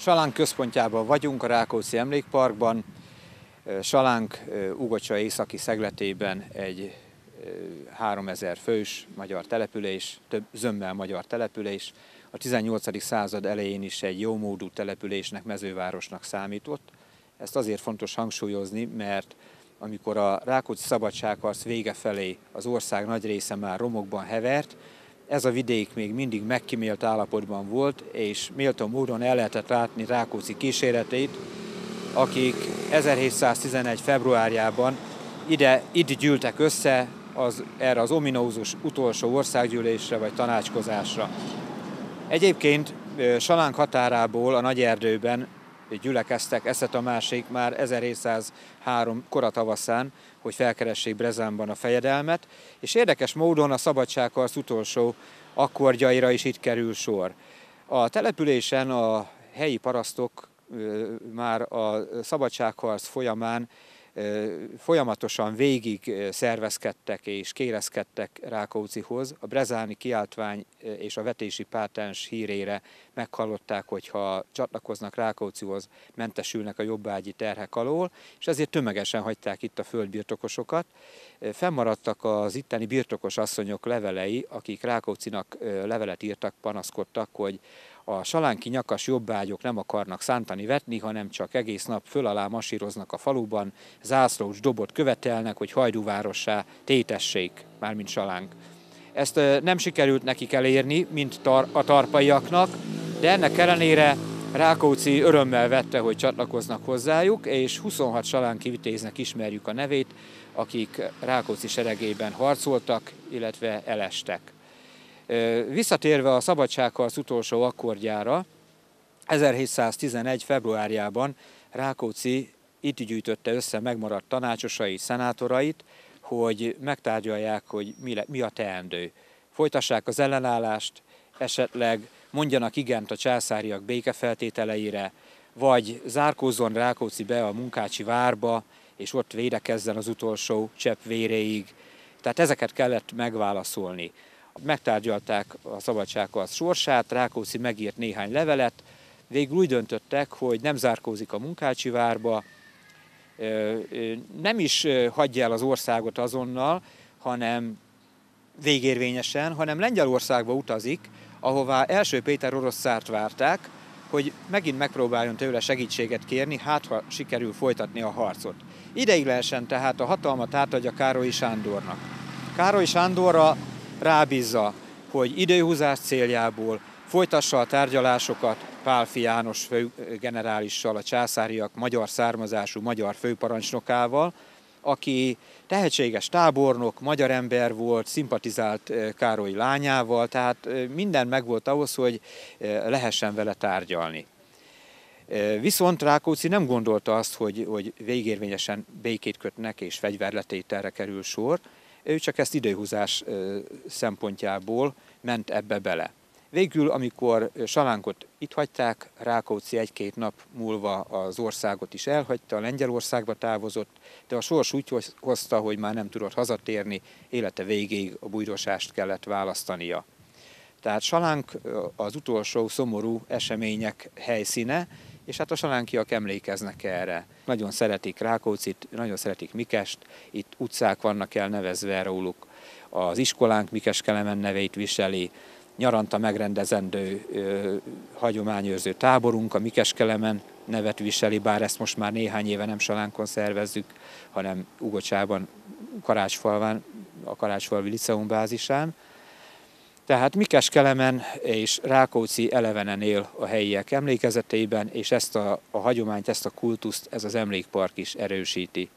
Salánk központjában vagyunk, a Rákóczi Emlékparkban. Salánk Ugocsa északi szegletében egy 3000 fős magyar település, több zömmel magyar település. A 18. század elején is egy jómódú településnek, mezővárosnak számított. Ezt azért fontos hangsúlyozni, mert amikor a Rákóczi szabadságharc vége felé az ország nagy része már romokban hevert, ez a vidék még mindig megkímélt állapotban volt, és méltó módon el lehetett látni Rákóczi kíséretét, akik 1711. februárjában ide, itt gyűltek össze az, erre az ominózus utolsó országgyűlésre vagy tanácskozásra. Egyébként Salánk határából a nagy erdőben gyülekeztek Eszet a másik már 1703 koratavaszán, hogy felkeressék Brezánban a fejedelmet, és érdekes módon a szabadságharc utolsó akkordjaira is itt kerül sor. A településen a helyi parasztok már a szabadságharc folyamán folyamatosan végig szervezkedtek és kérezkedtek Rákócihoz. A brezáni kiáltvány és a vetési pátens hírére meghallották, hogy ha csatlakoznak Rákócihoz, mentesülnek a jobbágyi terhek alól, és ezért tömegesen hagyták itt a földbirtokosokat. Fennmaradtak az itteni birtokos asszonyok levelei, akik Rákócinak levelet írtak, panaszkodtak, hogy a salánki nyakas jobbágyok nem akarnak szántani vetni, hanem csak egész nap föl alá masíroznak a faluban, zászlós dobot követelnek, hogy hajdúvárossá tétessék, mármint salánk. Ezt nem sikerült nekik elérni, mint a tarpaiaknak, de ennek ellenére Rákóczi örömmel vette, hogy csatlakoznak hozzájuk, és 26 salánki vitéznek ismerjük a nevét, akik Rákóczi seregében harcoltak, illetve elestek. Visszatérve a szabadságharc utolsó akkordjára, 1711. februárjában Rákóczi itt gyűjtötte össze megmaradt tanácsosait, szenátorait, hogy megtárgyalják, hogy mi, le, mi a teendő. Folytassák az ellenállást, esetleg mondjanak igent a császáriak békefeltételeire, vagy zárkózzon Rákóczi be a munkácsi várba, és ott védekezzen az utolsó csepp véréig. Tehát ezeket kellett megválaszolni megtárgyalták a szabadságharc sorsát, Rákóczi megírt néhány levelet, végül úgy döntöttek, hogy nem zárkózik a munkácsi várba, nem is hagyja el az országot azonnal, hanem végérvényesen, hanem Lengyelországba utazik, ahová első Péter orosz szárt várták, hogy megint megpróbáljon tőle segítséget kérni, hát ha sikerül folytatni a harcot. Ideiglenesen tehát a hatalmat átadja Károly Sándornak. Károly Sándorra rábízza, hogy időhúzás céljából folytassa a tárgyalásokat Pálfi János főgenerálissal, a császáriak magyar származású magyar főparancsnokával, aki tehetséges tábornok, magyar ember volt, szimpatizált Károly lányával, tehát eh, minden megvolt ahhoz, hogy eh, lehessen vele tárgyalni. Viszont Rákóczi nem gondolta azt, hogy, hogy végérvényesen békét kötnek és fegyverletételre kerül sor, ő csak ezt időhúzás szempontjából ment ebbe bele. Végül, amikor Salánkot itt hagyták, Rákóczi egy-két nap múlva az országot is elhagyta, Lengyelországba távozott, de a sors úgy hozta, hogy már nem tudott hazatérni, élete végéig a bújdosást kellett választania. Tehát Salánk az utolsó szomorú események helyszíne, és hát a salánkiak emlékeznek erre. Nagyon szeretik Rákócit, nagyon szeretik Mikest, itt utcák vannak elnevezve róluk, az iskolánk Mikes Kelemen nevét viseli, nyaranta megrendezendő ö, hagyományőrző táborunk, a Mikes Kelemen nevet viseli, bár ezt most már néhány éve nem Salánkon szervezzük, hanem Ugocsában, Karácsfalván, a Karácsfalvi Liceum bázisán. Tehát Mikes Kelemen és Rákóczi elevenen él a helyiek emlékezeteiben, és ezt a, a hagyományt, ezt a kultuszt ez az emlékpark is erősíti.